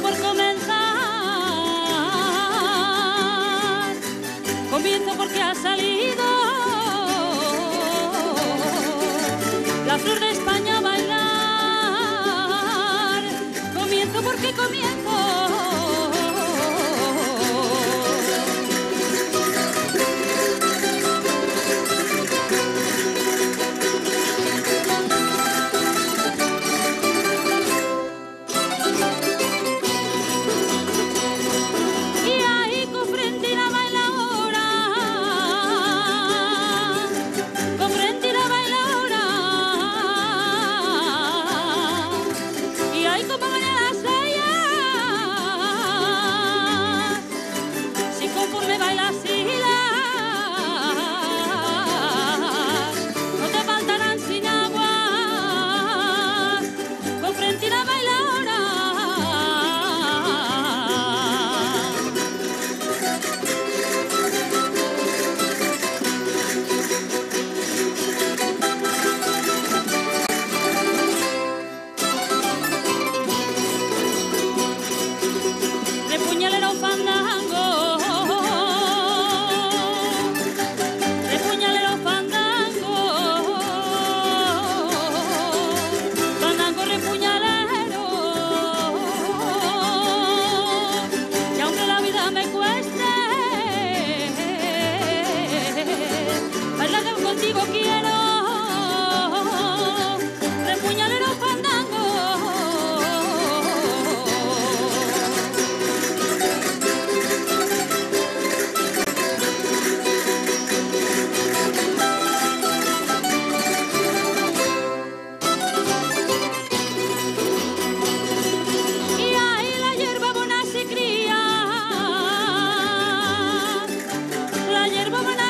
Por comenzar. Comienzo porque ha salido la flor de Ito mga Baba